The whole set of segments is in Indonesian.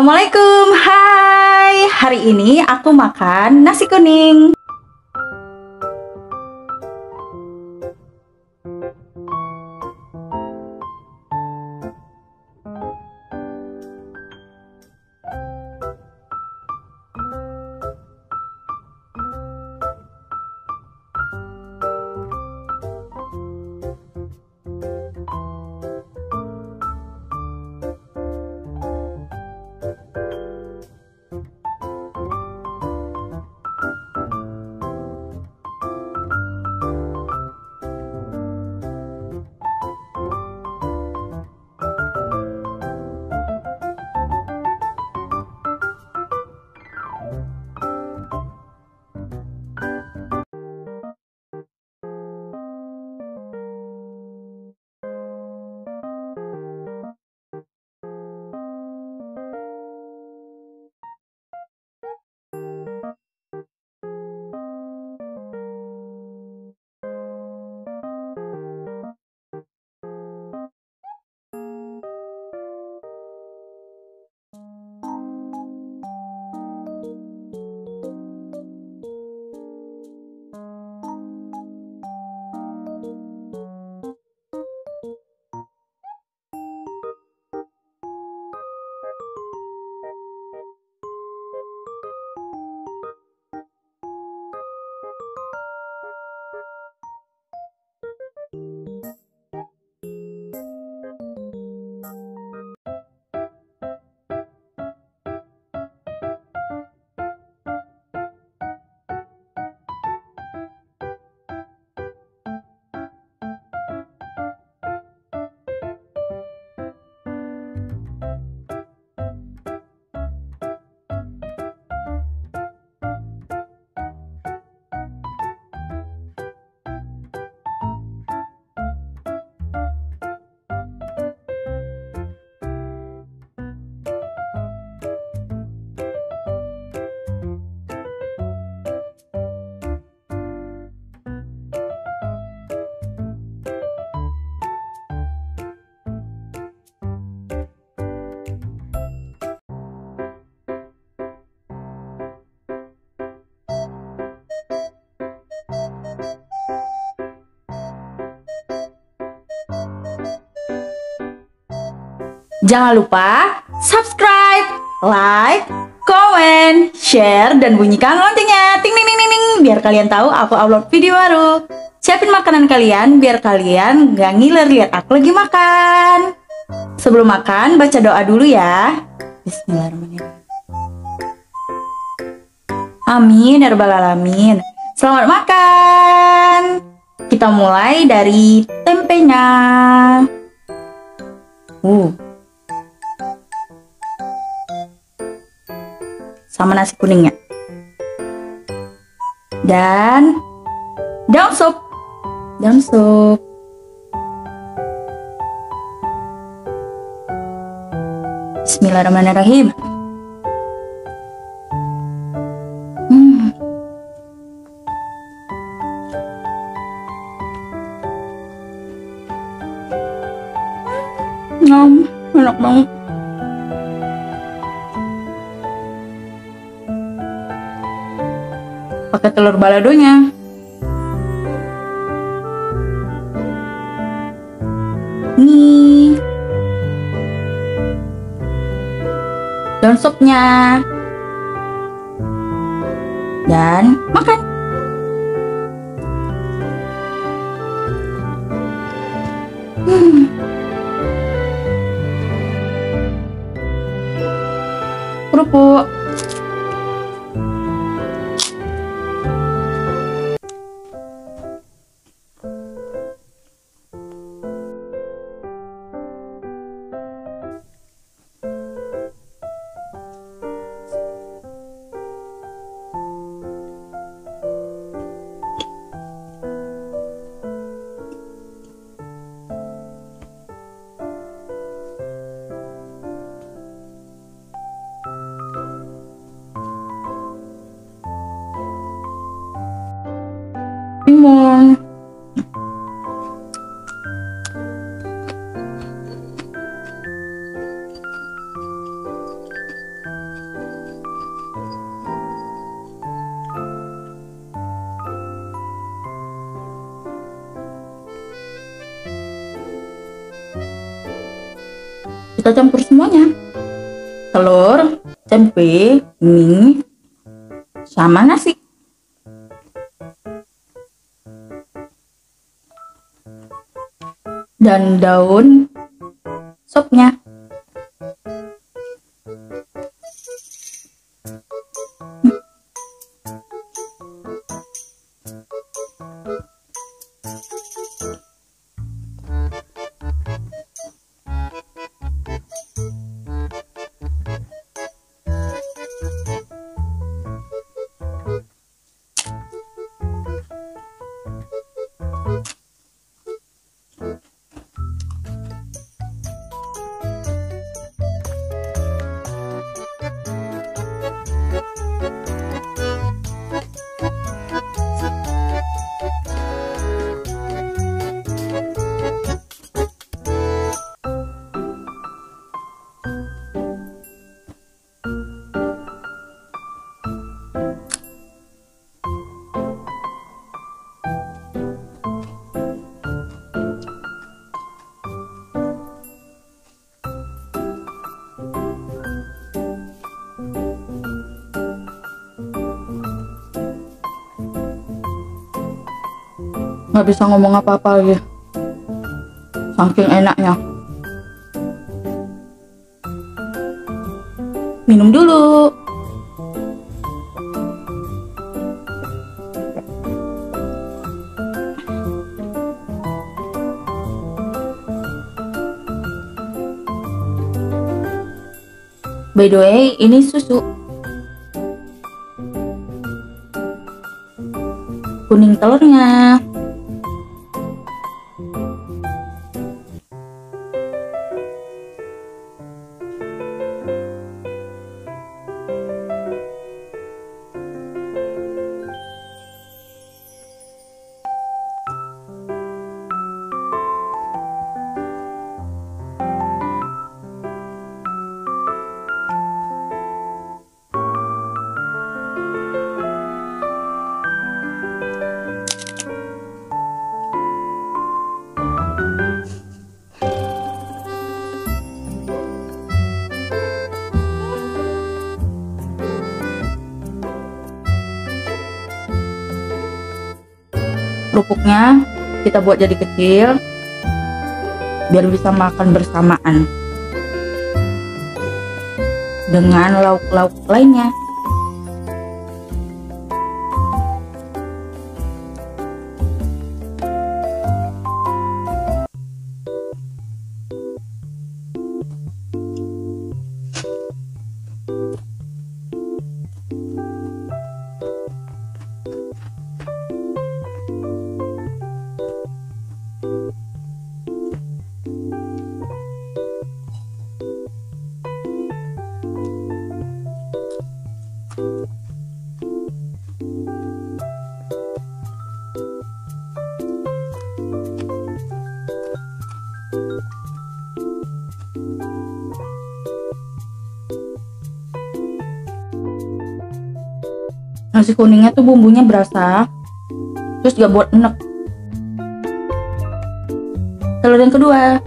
Assalamualaikum, hai. Hari ini aku makan nasi kuning Jangan lupa subscribe, like, komen, share, dan bunyikan loncengnya. Ting ting ting ting ting biar kalian tahu aku upload video baru. Siapin makanan kalian biar kalian gak ngiler lihat aku lagi makan. Sebelum makan baca doa dulu ya. Bismillahirrahmanirrahim. Amin ya rabbal alamin. Selamat makan. Kita mulai dari tempenya. Uh, sama nasi kuningnya. Dan daun sup. Daun sup. Bismillahirrahmanirrahim. Pakai telur baladonya. Nih. Daun supnya. Dan makan. Hmm. Kerupuk. Kita campur semuanya. Telur tempe mie sama nasi. Dan daun sopnya nggak bisa ngomong apa-apa lagi saking enaknya minum dulu By the way, ini susu. Kuning telurnya. Kerupuknya kita buat jadi kecil biar bisa makan bersamaan dengan lauk-lauk lainnya nasi kuningnya tuh bumbunya berasa terus gak buat enek. Telur yang kedua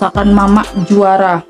masakan mama juara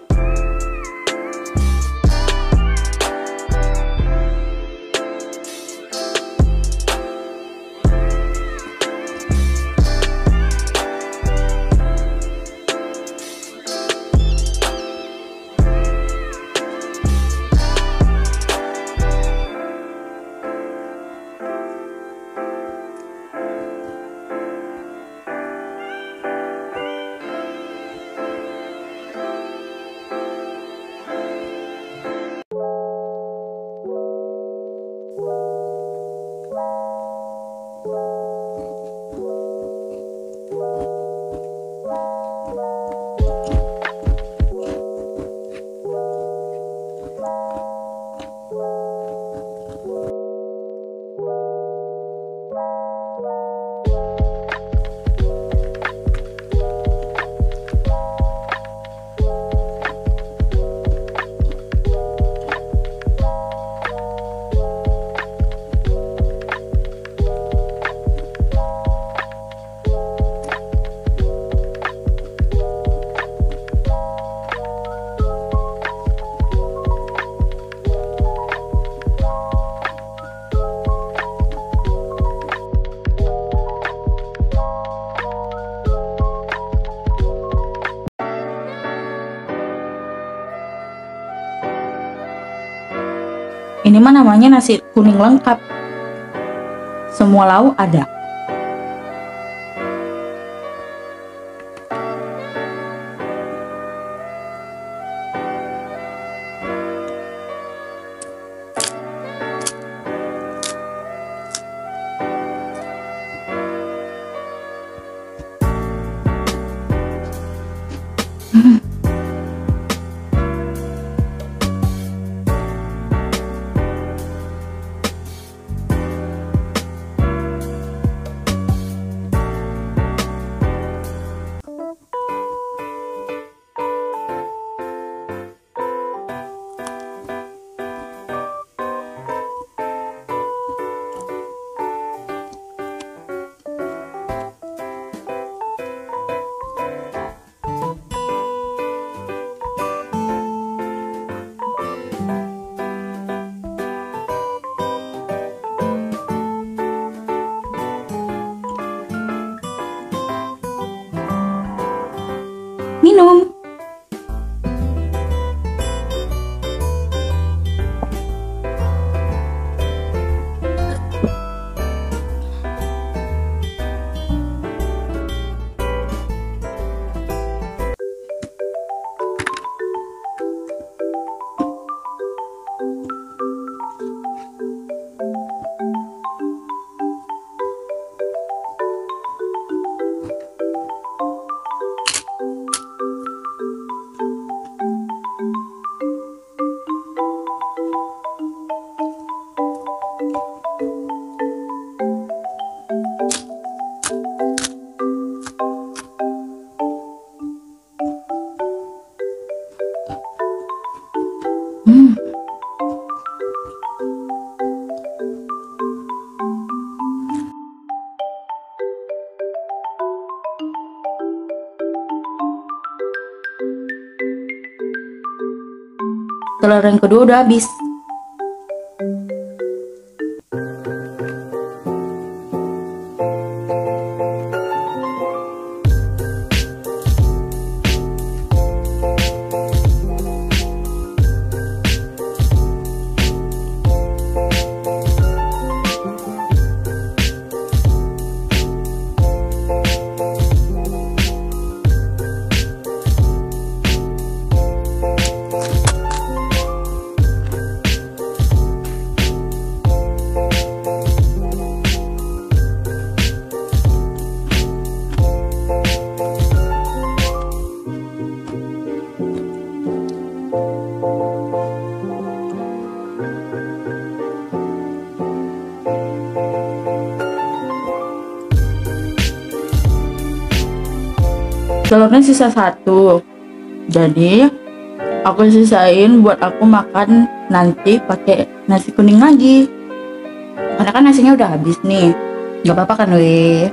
namanya nasi kuning lengkap. Semua lauk ada. Telur yang kedua udah habis. Sisa satu. Jadi aku sisain buat aku makan nanti pakai nasi kuning lagi. Karena kan nasinya udah habis nih. Nggak apa-apa kan weh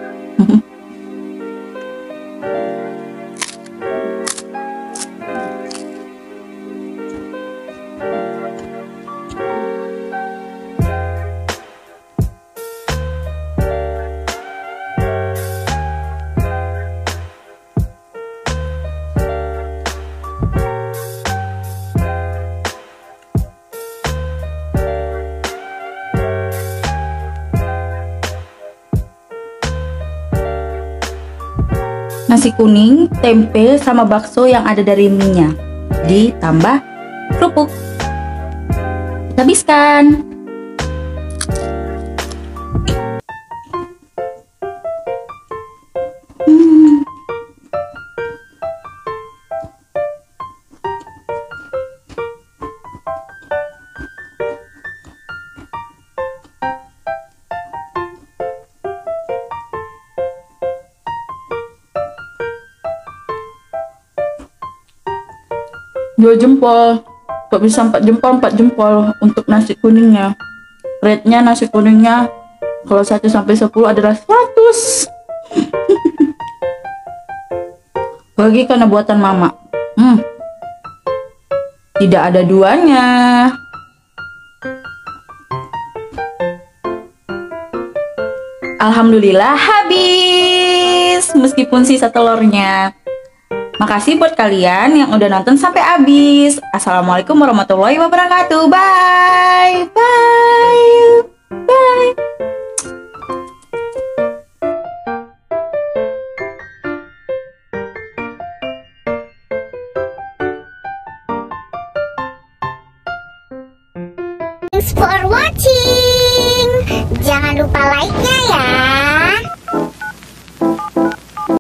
nasi kuning, tempe, sama bakso yang ada dari mie-nya. Ditambah kerupuk. Habiskan. Dua jempol. Kok bisa empat jempol? Empat jempol untuk nasi kuningnya. Rate nya nasi kuningnya kalau 1 sampai 10 adalah 100 bagi karena buatan mama. Hmm. tidak ada duanya. Alhamdulillah habis meskipun sisa telurnya Makasih buat kalian yang udah nonton sampai habis. Assalamualaikum warahmatullahi wabarakatuh. Bye. Bye.